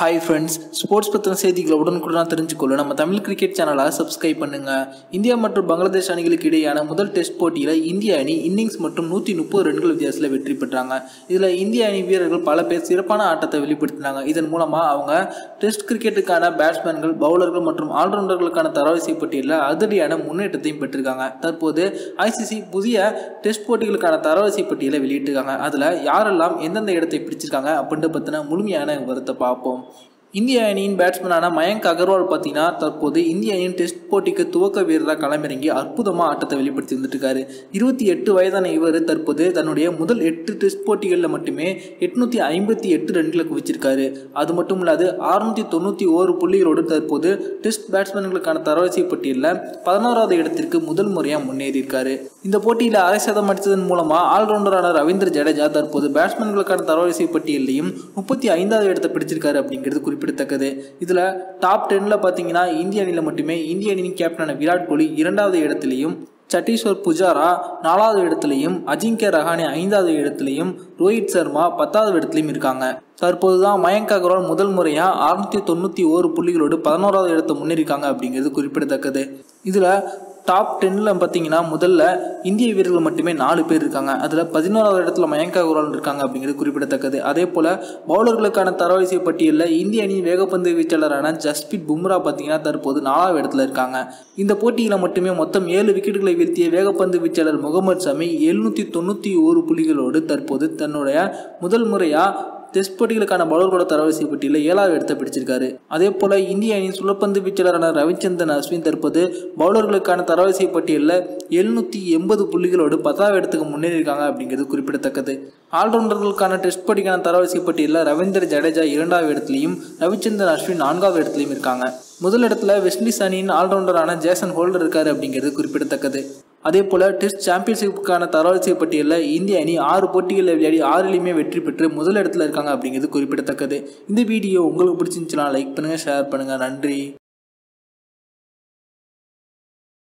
Hi friends sports பற்றின செய்திகளை உடனுக்குடன் தெரிஞ்சுக்கொள்ள நம்ம தமிழ் கிரிக்கெட் சேனலை சப்ஸ்கிரைப் பண்ணுங்கள் இந்தியா மற்றும் பங்களாதேஷ் அணிகளுக்கு இடையேயான முதல் டெஸ்ட் போட்டியில் இந்திய அணி இன்னிங்ஸ் மற்றும் நூற்றி முப்பது ரன்கள் வித்தியாசத்தில் வெற்றி பெற்றாங்க. இதில் இந்திய அணி வீரர்கள் பல பேர் சிறப்பான ஆட்டத்தை வெளிப்படுத்தினாங்க. இதன் மூலமாக அவங்க டெஸ்ட் கிரிக்கெட்டுக்கான பேட்ஸ்மேன்கள் பவுலர்கள் மற்றும் ஆல்ரவுண்டர்களுக்கான தரவரிசை பட்டியலில் அதிரடியான முன்னேற்றத்தையும் பெற்றிருக்காங்க. தற்போது ஐசிசி புதிய டெஸ்ட் போட்டிகளுக்கான தரவரிசை பட்டியலை வெளியிட்டிருக்காங்க. அதில் யாரெல்லாம் எந்தெந்த இடத்தை பிடிச்சிருக்காங்க அப்படின்ற பற்றின முழுமையான விவரத்தை பார்ப்போம். response. இந்திய அணியின் பேட்ஸ்மேனான மயங்க் அகர்வால் பார்த்தீங்கன்னா தற்போது இந்திய அணியின் டெஸ்ட் போட்டிக்கு துவக்க வீரராக களமிறங்கி அற்புதமாக ஆட்டத்தை வெளிப்படுத்தி வந்துட்டுருக்காரு இருபத்தி எட்டு வயதான இவர் தற்போது தன்னுடைய முதல் எட்டு டெஸ்ட் போட்டிகளில் மட்டுமே எட்நூத்தி ஐம்பத்தி எட்டு ரன்களை குவிச்சிருக்காரு. அது மட்டும் இல்லாது அறுநூற்றி தொண்ணூற்றி ஓரு புள்ளிகளோடு தற்போது டெஸ்ட் பேட்ஸ்மேன்களுக்கான தரவரிசை பட்டியலில் பதினோராவது இடத்திற்கு முதல் முறையாக முன்னேறியிருக்காரு. இந்த போட்டியில் அரை சதம் அடித்ததன் மூலமாக ஆல்ரவுண்டரான ரவீந்திர ஜடேஜா தற்போது பேட்ஸ்மேன்களுக்கான தரவரிசை பட்டியலையும் முப்பத்தி ஐந்தாவது இடத்தை பிடிச்சிருக்காரு அப்படிங்கிறது குறிப்பிடத்தக்கது. இதில் டாப் டென்னில் பார்த்தீங்கன்னா இந்திய அணியில் மட்டுமே இந்திய அணியின் கேப்டனான விராட் கோலி இரண்டாவது இடத்துலையும் சட்டீஸ்வர் புஜாரா நாலாவது இடத்துலையும் அஜிங்கிய ரஹானே ஐந்தாவது இடத்துலையும் ரோஹித் சர்மா பத்தாவது இடத்துலையும் இருக்காங்க. தற்போது தான் மயங்க் அகர்வால் முதல் முறையாக அறுநூத்தி தொண்ணூற்றி ஓரு புள்ளிகளோடு பதினோராவது இடத்தை முன்னேறிக்காங்க அப்படிங்கிறது குறிப்பிடத்தக்கது. இதில் டாப் டென்னில் பார்த்தீங்கன்னா முதல்ல இந்திய வீரர்கள் மட்டுமே நாலு பேர் இருக்காங்க. அதில் பதினோராவது இடத்துல மயங்க் அகர்வால் இருக்காங்க அப்படிங்கிறது குறிப்பிடத்தக்கது. அதே போல் பவுலர்களுக்கான தரவரிசை பட்டியலில் இந்திய அணியின் வேகப்பந்து வீச்சாளரான ஜஸ்பித் பும்ரா பார்த்தீங்கன்னா தற்போது நாலாவது இடத்துல இருக்காங்க. இந்த போட்டியில் மட்டுமே மொத்தம் ஏழு விக்கெட்டுகளை வீழ்த்திய வேகப்பந்து வீச்சாளர் முகமது சமி எழுநூற்றி தொண்ணூற்றி ஒரு புள்ளிகளோடு தற்போது தன்னுடைய முதல் முறையாக டெஸ்ட் போட்டிகளுக்கான பவுலர்களோட தரவரிசை பட்டியலில் ஏழாவது இடத்தை பிடிச்சிருக்காரு. அதே போல இந்திய அணியின் சுழப்பந்து வீச்சாளரான ரவிச்சந்திரன் அஸ்வின் தற்போது பவுலர்களுக்கான தரவரிசை பட்டியலில் எழுநூற்றி எண்பது புள்ளிகளோடு பத்தாவது இடத்துக்கு முன்னேறியிருக்காங்க அப்படிங்கிறது குறிப்பிடத்தக்கது. ஆல்ரவுண்டர்களுக்கான டெஸ்ட் போட்டிக்கான தரவரிசை பட்டியலில் ரவீந்திர ஜடேஜா இரண்டாவது இடத்துலையும் ரவிச்சந்திரன் அஸ்வின் நான்காவது இடத்துலையும் இருக்காங்க. முதல் இடத்துல வெஸ்ட் இண்டீஸ் அணியின் ஆல்ரவுண்டரான ஜேசன் ஹோல்டர் இருக்காரு அப்படிங்கிறது குறிப்பிடத்தக்கது. அதே போல் டெஸ்ட் சாம்பியன்ஷிப்புக்கான தரவரிசை பட்டியலில் இந்திய அணி ஆறு போட்டிகளில் விளையாடி ஆறுலையுமே வெற்றி பெற்று முதல் இடத்துல இருக்காங்க அப்படிங்கிறது குறிப்பிடத்தக்கது. இந்த வீடியோ உங்களுக்கு பிடிச்சிருந்துச்சுன்னா லைக் பண்ணுங்கள் ஷேர் பண்ணுங்கள் நன்றி.